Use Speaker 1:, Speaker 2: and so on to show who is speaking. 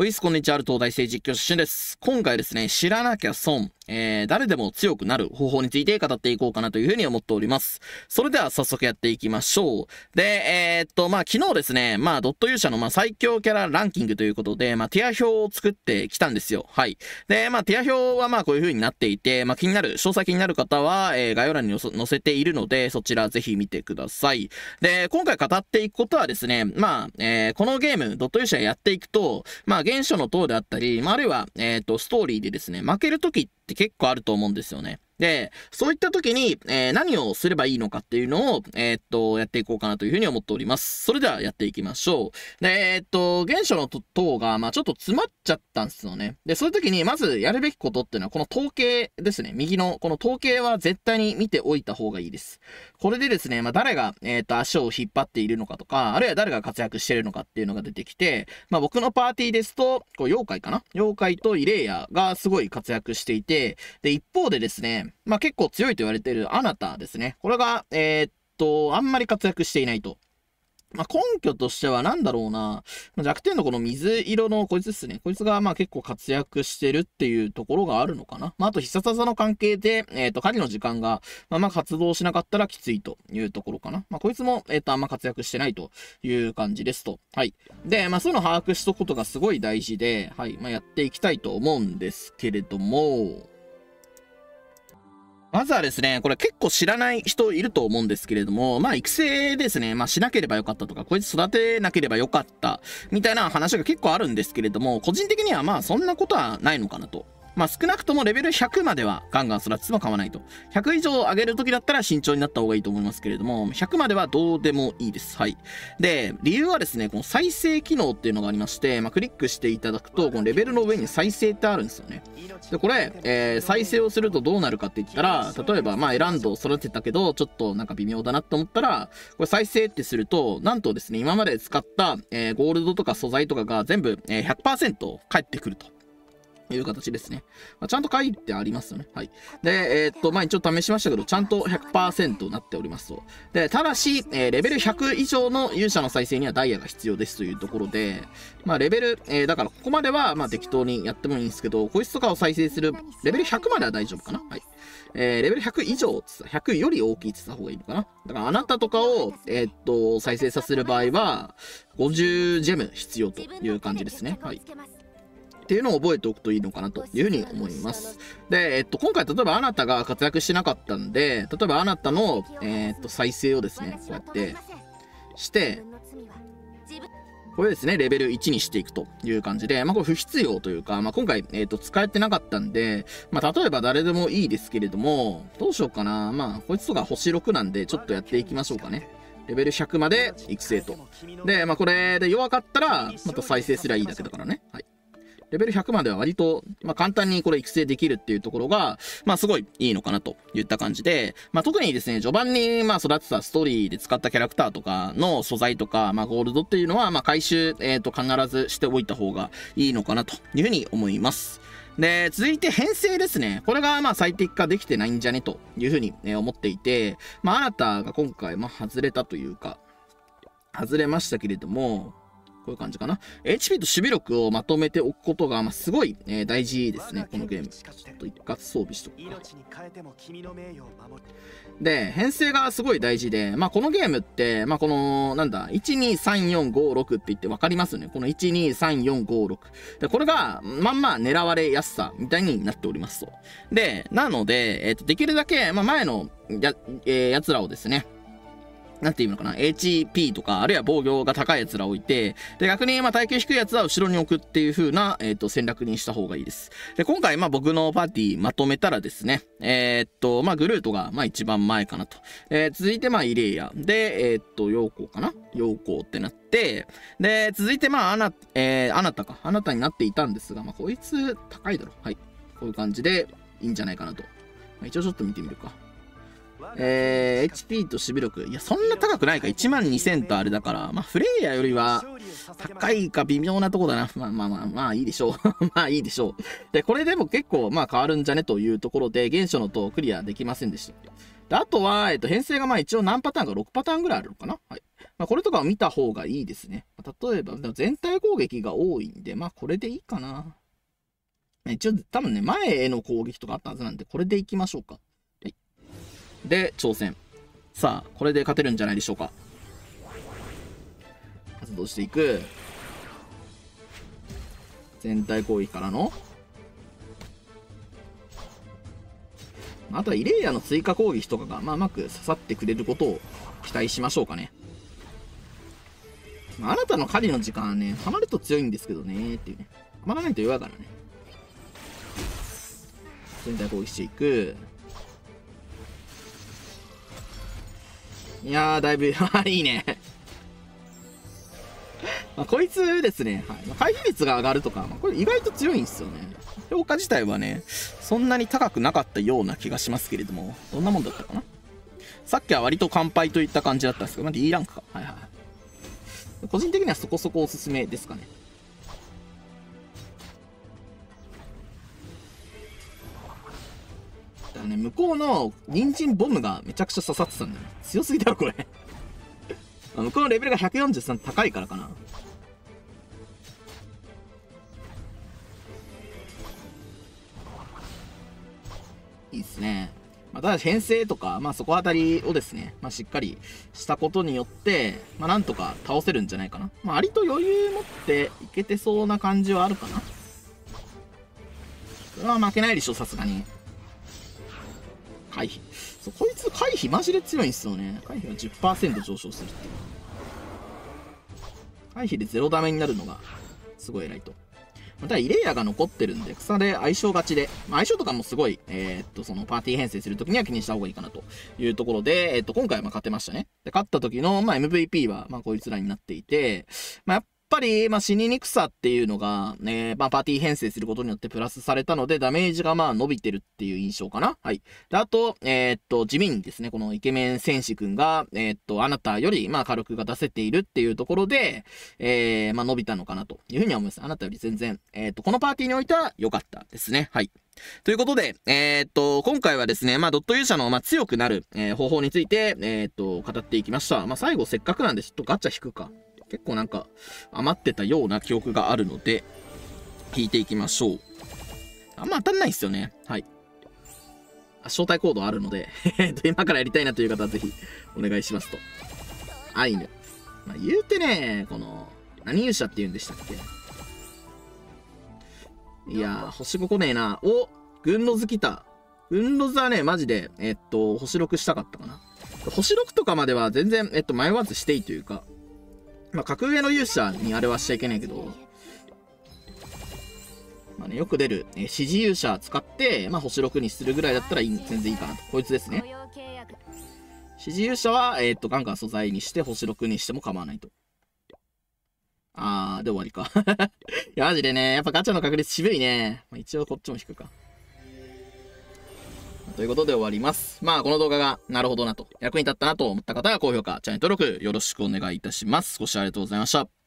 Speaker 1: おいす、こんにちは、ある東大生実況出身です。今回ですね、知らなきゃ損、えー、誰でも強くなる方法について語っていこうかなというふうに思っております。それでは早速やっていきましょう。で、えー、っと、まあ、昨日ですね、まあ、ドット勇者の、まあ、最強キャラランキングということで、まあ、ティア表を作ってきたんですよ。はい。で、まあ、ティア表はま、こういう風になっていて、まあ、気になる、詳細気になる方は、えー、概要欄に載せているので、そちらぜひ見てください。で、今回語っていくことはですね、まあ、えー、このゲーム、ドット勇者やっていくと、まあ、原初の塔であったり、まあ、あるいは、えっ、ー、と、ストーリーでですね、負けるときって結構あると思うんですよね。で、そういった時に、えー、何をすればいいのかっていうのを、えー、っと、やっていこうかなというふうに思っております。それではやっていきましょう。で、えー、っと、原初の塔が、まあちょっと詰まっちゃったんですよね。で、そういう時に、まずやるべきことっていうのは、この統計ですね。右の、この統計は絶対に見ておいた方がいいです。これでですね、まあ誰が、えっと、足を引っ張っているのかとか、あるいは誰が活躍しているのかっていうのが出てきて、まあ僕のパーティーですと、こう、妖怪かな？妖怪とイレイヤがすごい活躍していて、で、一方でですね、まあ結構強いと言われているあなたですね。これが、えー、っと、あんまり活躍していないと。まあ、根拠としては何だろうな。弱点のこの水色のこいつですね。こいつがまあ結構活躍してるっていうところがあるのかな。まあ、あと必殺技の関係で、えっ、ー、と、狩りの時間が、まあまあ活動しなかったらきついというところかな。まあ、こいつも、えっ、ー、と、あんま活躍してないという感じですと。はい。で、まあ、そういうのを把握しとくことがすごい大事で、はい。まあ、やっていきたいと思うんですけれども、まずはですね、これ結構知らない人いると思うんですけれども、まあ育成ですね、まあしなければよかったとか、こいつ育てなければよかった、みたいな話が結構あるんですけれども、個人的にはまあそんなことはないのかなと。まあ少なくともレベル100まではガンガン育てても構わないと。100以上上げるときだったら慎重になった方がいいと思いますけれども、100まではどうでもいいです。はい。で、理由はですね、この再生機能っていうのがありまして、まあクリックしていただくと、このレベルの上に再生ってあるんですよね。で、これ、えー、再生をするとどうなるかって言ったら、例えば、まあ選んど育てたけど、ちょっとなんか微妙だなって思ったら、これ再生ってすると、なんとですね、今まで使った、えー、ゴールドとか素材とかが全部、えー、100%返ってくると。いう形ですね。まあ、ちゃんと書いてありますよね。はい。で、えー、っと、まあ、一応試しましたけど、ちゃんと100%なっておりますと。で、ただし、えー、レベル100以上の勇者の再生にはダイヤが必要ですというところで、まあ、レベル、えー、だからここまでは、まあ、適当にやってもいいんですけど、こいつとかを再生する、レベル100までは大丈夫かな？はい。えー、レベル100以上つった100より大きいって言った方がいいのかな？だからあなたとかを、えー、っと、再生させる場合は、50ジェム必要という感じですね。はい。っていうのを覚えておくといいのかなというふうに思います。で、えっと、今回例えばあなたが活躍してなかったんで、例えばあなたの、えー、っと、再生をですね、こうやって、して、これですね、レベル1にしていくという感じで、まあこれ不必要というか、まあ今回、えっ、ー、と、使えてなかったんで、まあ例えば誰でもいいですけれども、どうしようかな。まあこいつとか星6なんで、ちょっとやっていきましょうかね。レベル100まで育成と。で、まあこれで弱かったら、また再生すりゃいいだけだからね。はい。レベル100までは割と、まあ、簡単にこれ育成できるっていうところが、まあ、すごいいいのかなといった感じで、まあ、特にですね、序盤に、まあ、育てたストーリーで使ったキャラクターとかの素材とか、まあ、ゴールドっていうのは、まあ、回収、えっ、ー、と、必ずしておいた方がいいのかなというふうに思います。で、続いて編成ですね。これがまあ最適化できてないんじゃねというふうに、ね、思っていて、まああなたが今回まあ外れたというか、外れましたけれども、ういう感じかな。HP と守備力をまとめておくことが、まあ、すごい、えー、大事ですね、このゲーム。ちょっと一括装備しとくか。で、編成がすごい大事で、まあ、このゲームって、まあ、この、なんだ、123456って言って分かりますよね。この123456。で、これが、まんま狙われやすさみたいになっておりますと。で、なので、えっ、ー、と、できるだけ、まあ、前のや、えー、やつらをですね、なんていうのかな、HP とか、あるいは防御が高い奴らを置いて、で、逆に、まあ、耐久低い奴は後ろに置くっていう風な、えっ、ー、と、戦略にした方がいいです。で、今回、まあ、僕のパーティーまとめたらですね、えー、っと、まあ、グルートが、まあ、一番前かなと。えー、続いて、まあ、イレイヤー。で、え、っと、陽光かな？陽光ってなって、で、続いて、まあ、あな、えー、あなたか。あなたになっていたんですが、まあ、こいつ、高いだろ。はい。こういう感じで、いいんじゃないかなと。まあ、一応ちょっと見てみるか。えー、HP と守備力。いや、そんな高くないか。1万2000とあれだから。まあ、フレイヤーよりは、高いか微妙なとこだな。まあまあまあ、まあいいでしょう。まあいいでしょう。で、これでも結構、まあ変わるんじゃね？というところで、原初の塔クリアできませんでした。で、あとは、えっと、編成がまあ一応何パターンか6パターンぐらいあるのかな？はい。まあ、これとかを見た方がいいですね。例えば、全体攻撃が多いんで、まあこれでいいかな。一応、多分ね、前への攻撃とかあったはずなんで、これでいきましょうか。で、挑戦。さあ、これで勝てるんじゃないでしょうか。発動していく？全体攻撃からのあとはイレイヤの追加攻撃とかが、まあ、うまく刺さってくれることを期待しましょうかね。まあ、あなたの狩りの時間はね、ハマると強いんですけどね、っていうね。ハマらないと弱いからね。全体攻撃していく。いやー、だいぶ、あいいね。まあ、こいつですね、はいま。回避率が上がるとか、まあ、これ意外と強いんですよね。評価自体はね、そんなに高くなかったような気がしますけれども、どんなもんだったかな？さっきは割と乾杯といった感じだったんですけど、まあ、D ランクか。はいはい。個人的にはそこそこおすすめですかね。だね、向こうの人参ボムがめちゃくちゃ刺さってたんだよ。強すぎだろ、これ 向こうのレベルが143高いからかな。いいっすね。まあ、ただ編成とか、まあそこあたりをですね、まあしっかりしたことによって、まあなんとか倒せるんじゃないかな。まあ割と余裕持っていけてそうな感じはあるかな。これは負けないでしょ、さすがに。回避。そう、こいつ回避マジで強いんですよね。回避が10%上昇するっていう。回避で0ダメになるのが、すごい偉いと。また、イレイヤーが残ってるんで、草で相性勝ちで、まあ、相性とかもすごい、えー、っと、そのパーティー編成するときには気にした方がいいかなというところで、えー、っと、今回はま勝てましたね。で、勝った時の、まあ、MVP は、ま、こいつらになっていて、まあ、やっっぱり、まあ、死ににくさっていうのが、ね、まあ、パーティー編成することによってプラスされたので、ダメージがまあ伸びてるっていう印象かな。はい。で、あと、えー、っと、地味にですね、このイケメン戦士くんが、えー、っと、あなたより、まあ、火力が出せているっていうところで、えー、まあ、伸びたのかなというふうには思います。あなたより全然、えー、っと、このパーティーにおいては良かったですね。はい。ということで、えー、っと、今回はですね、まあ、ドット勇者の、まあ、強くなる、えー、方法について、えー、っと、語っていきました。まあ、最後せっかくなんで、ちょっとガチャ引くか。結構なんか余ってたような記憶があるので、引いていきましょう。あんま当たんないっすよね。はい。招待コードあるので 今からやりたいなという方はぜひお願いしますと。アイヌ。まあ、言うてね、この、何勇者って言うんでしたっけ？いやー、星5個ねえな。お軍ロズ来た。軍ロズはね、マジで、えっと、星6したかったかな。星6とかまでは全然、えっと、迷わずしていいというか、まあ、格上の勇者にあれはしちゃいけないけど、まあね、よく出る、えー、指示勇者使って、まあ、星6にするぐらいだったらいい全然いいかなと。こいつですね。指示勇者は、えー、っと、ガンガン素材にして、星6にしても構わないと。あー、で終わりか。いや、マジでね、やっぱガチャの確率渋いね。まあ、一応こっちも引くか。ということで終わります。まあ、この動画がなるほどなと、役に立ったなと思った方は高評価、チャンネル登録よろしくお願いいたします。ご視聴ありがとうございました。